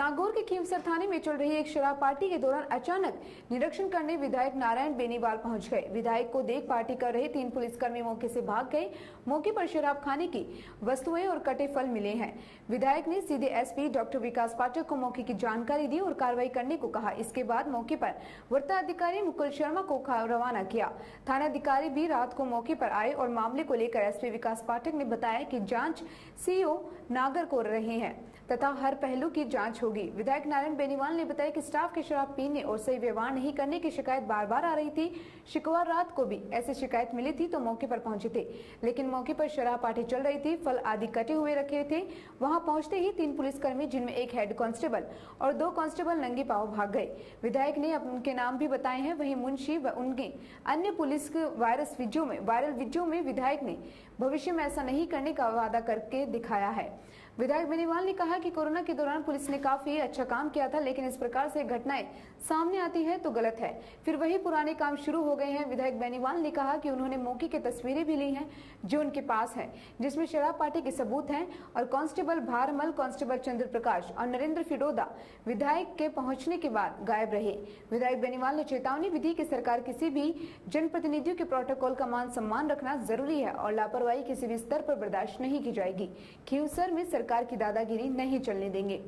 नागौर के खीमसर थाने में चल रही एक शराब पार्टी के दौरान अचानक निरीक्षण करने विधायक नारायण बेनीवाल पहुँच गए। विधायक को देख पार्टी कर रहे तीन पुलिसकर्मी मौके से भाग गए। मौके पर शराब खाने की वस्तुएँ और कटे फल मिले हैं। विधायक ने सीधे एसपी डॉक्टर विकास पाठक को मौके की जानकारी दी और कार्रवाई करने को कहा। इसके बाद मौके पर वर्ता अधिकारी मुकुल शर्मा को रवाना किया। थाना अधिकारी भी रात को मौके पर आए और मामले को लेकर एसपी विकास पाठक ने बताया की जाँच सीओ नागर को रहे हैं तथा हर पहलू की जाँच होगी विधायक नारायण बेनीवाल ने बताया कि स्टाफ के शराब पीने और सही व्यवहार नहीं करने की शिकायत बार बार आ रही थी। शुक्रवार रात को भी ऐसी शिकायत मिली थी तो मौके पर पहुँचे थे, लेकिन मौके पर शराब पार्टी चल रही थी, फल आदि कटे हुए रखे थे। वहाँ पहुँचते ही तीन पुलिसकर्मी जिनमें एक हेड कांस्टेबल और दो कांस्टेबल नंगे पाव भाग गए। विधायक ने उनके नाम भी बताए हैं, वही मुंशी व उनके अन्य पुलिस वायरस वीडियो में, वायरल वीडियो में विधायक ने भविष्य में ऐसा नहीं करने का वादा करके दिखाया है। विधायक बेनीवाल ने कहा कि कोरोना के दौरान पुलिस ने काफ़ी अच्छा काम किया था, लेकिन इस प्रकार से घटनाएँ सामने आती है तो गलत है। फिर वही पुराने काम शुरू हो गए हैं। विधायक बेनीवाल ने कहा कि उन्होंने मौके की तस्वीरें भी ली हैं, जो उनके पास है, जिसमें शराब पार्टी के सबूत हैं और कांस्टेबल भारमल, कांस्टेबल चंद्र प्रकाश और नरेंद्र फिडोदा विधायक के पहुँचने के बाद गायब रहे। विधायक बेनीवाल ने चेतावनी भी दी कि सरकार किसी भी जनप्रतिनिधियों के प्रोटोकॉल का मान सम्मान रखना ज़रूरी है और लापरवाही किसी भी स्तर पर बर्दाश्त नहीं की जाएगी। खीवसर में सरकार की दादागिरी नहीं चलने देंगे।